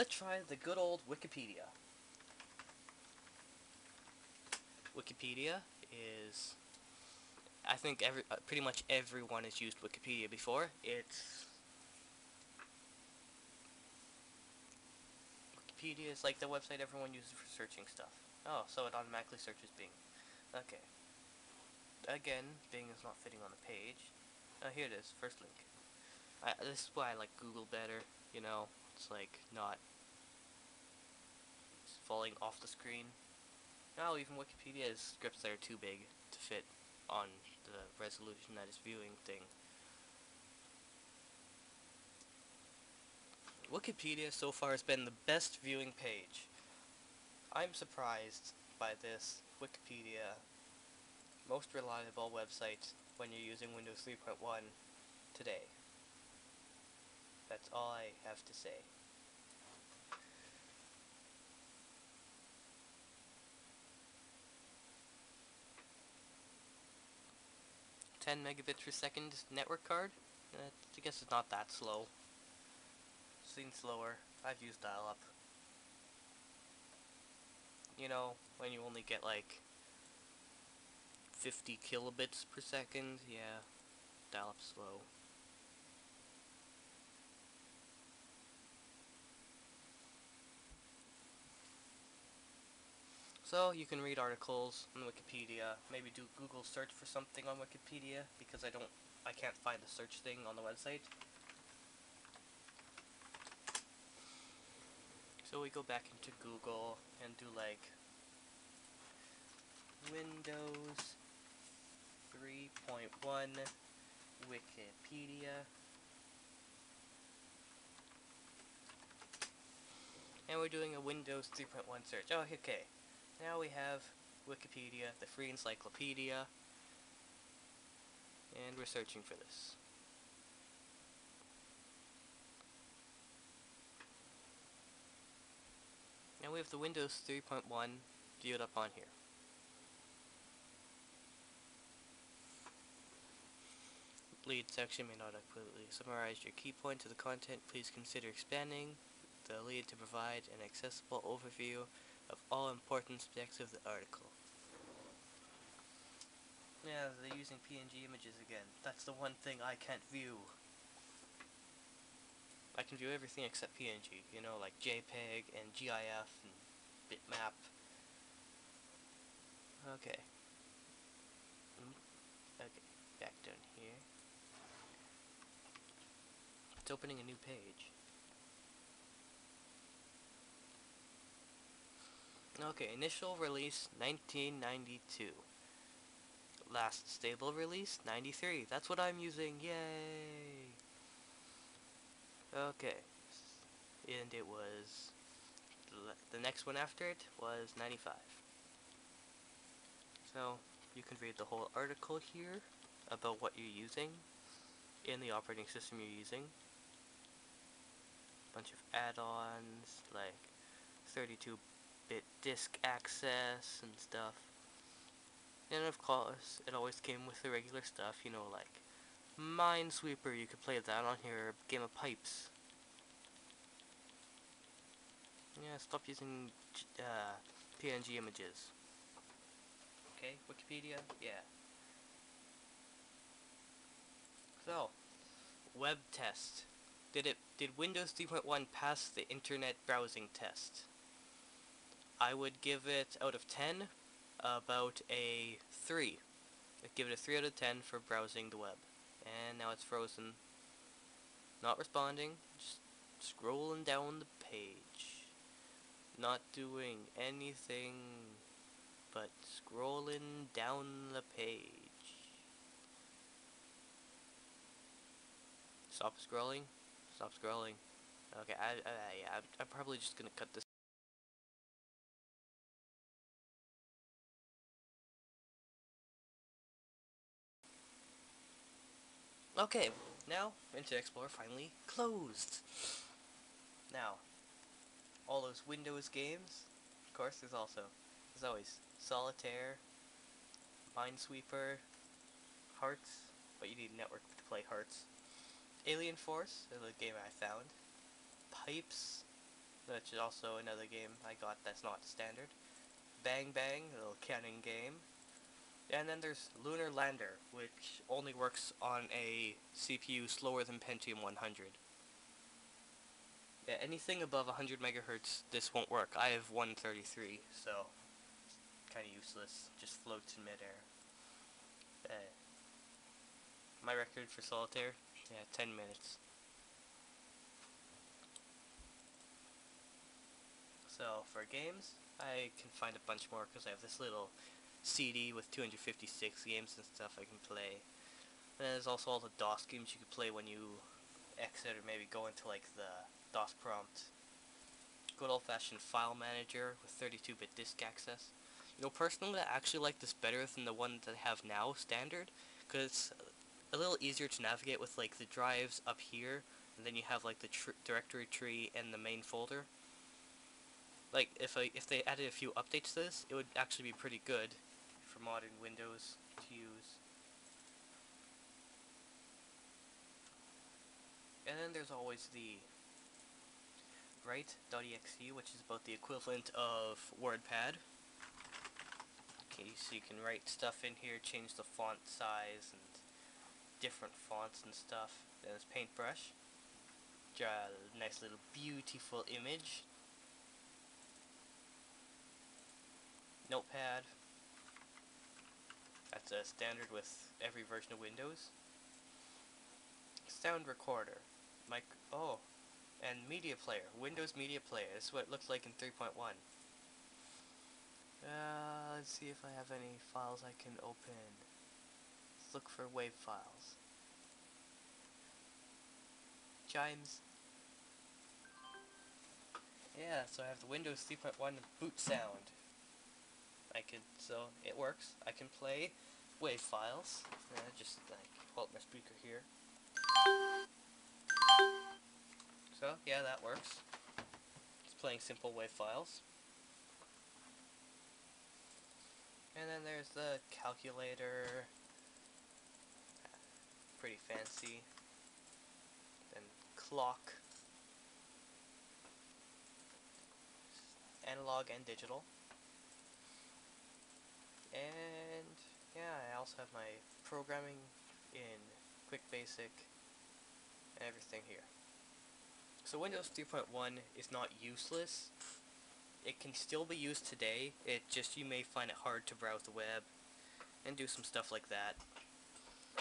let's try the good old Wikipedia. Wikipedia is, I think every uh, pretty much everyone has used Wikipedia before. It's Wikipedia is like the website everyone uses for searching stuff. Oh, so it automatically searches Bing. Okay. Again, Bing is not fitting on the page. Oh, here it is, first link. I, this is why I like Google better, you know, it's like not falling off the screen. Now even Wikipedia has scripts that are too big to fit on the resolution that is viewing thing. Wikipedia so far has been the best viewing page. I'm surprised by this Wikipedia most reliable website when you're using Windows 3.1 today. That's all I have to say. Ten megabits per second network card? Uh, I guess it's not that slow. Seen slower. I've used dial-up. You know, when you only get like 50 kilobits per second, yeah, dial-up slow. So you can read articles on Wikipedia, maybe do Google search for something on Wikipedia because I don't I can't find the search thing on the website. So we go back into Google and do like Windows 3.1 Wikipedia and we're doing a Windows 3.1 search. Oh, okay. Now we have Wikipedia, the free encyclopedia, and we're searching for this. Now we have the Windows 3.1 viewed up on here. Lead section may not accurately summarize your key points of the content. Please consider expanding the lead to provide an accessible overview of all important specs of the article. Yeah, they're using PNG images again. That's the one thing I can't view. I can view everything except PNG, you know, like JPEG and GIF and bitmap. Okay. Mm, okay, back down here. It's opening a new page. Okay, initial release 1992. Last stable release 93. That's what I'm using. Yay! Okay. And it was the next one after it was 95. So, you can read the whole article here about what you're using in the operating system you're using. A Bunch of add-ons like 32 bit disk access and stuff. And of course, it always came with the regular stuff, you know, like Minesweeper, you could play that on here, Game of Pipes. Yeah, stop using uh, PNG images. Okay, Wikipedia, yeah. So, web test. Did it did Windows 3.1 pass the internet browsing test? I would give it, out of 10, about a 3. I'd give it a 3 out of 10 for browsing the web. And now it's frozen. Not responding, just scrolling down the page. Not doing anything but scrolling down the page. Stop scrolling. Stop scrolling. Okay, I, I, I, I'm probably just gonna cut this. Okay, now Internet Explorer finally closed. Now, all those Windows games, of course, there's also, there's always Solitaire, Minesweeper, Hearts, but you need a network to play Hearts. Alien Force is a game I found. Pipes, which is also another game I got that's not standard. Bang Bang, a little cannon game. And then there's Lunar Lander, which only works on a CPU slower than Pentium 100. Yeah, anything above 100 megahertz, this won't work. I have 133, so kind of useless. Just floats in midair. Uh, my record for solitaire, yeah, 10 minutes. So for games, I can find a bunch more because I have this little CD with 256 games and stuff I can play. And there's also all the DOS games you can play when you exit or maybe go into like the DOS prompt. Good old fashioned file manager with 32-bit disk access. You know, personally I actually like this better than the one that I have now, standard, because it's a little easier to navigate with like the drives up here, and then you have like the tr directory tree and the main folder. Like if I if they added a few updates to this, it would actually be pretty good for modern Windows to use. And then there's always the write.exe, which is about the equivalent of WordPad. Okay, so you can write stuff in here, change the font size and different fonts and stuff. Then there's Paintbrush. Draw a nice little beautiful image. Notepad. That's a standard with every version of Windows. Sound recorder. Mic oh, and media player. Windows Media Player. This is what it looks like in 3.1. Uh, let's see if I have any files I can open. Let's look for WAV files. Chimes. Yeah, so I have the Windows 3.1 boot sound. I could, so it works. I can play WAV files. Uh, just like hold my speaker here. So yeah, that works. Just playing simple WAV files. And then there's the calculator. Pretty fancy. Then clock. Analog and digital. And yeah, I also have my programming in Quick Basic and everything here. So Windows 3.1 is not useless. It can still be used today, it just you may find it hard to browse the web and do some stuff like that.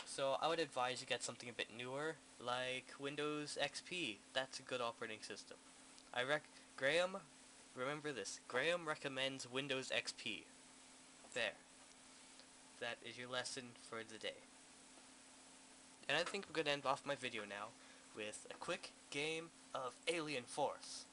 So I would advise you get something a bit newer, like Windows XP. That's a good operating system. I rec Graham, remember this, Graham recommends Windows XP. There. That is your lesson for the day. And I think I'm going to end off my video now with a quick game of Alien Force.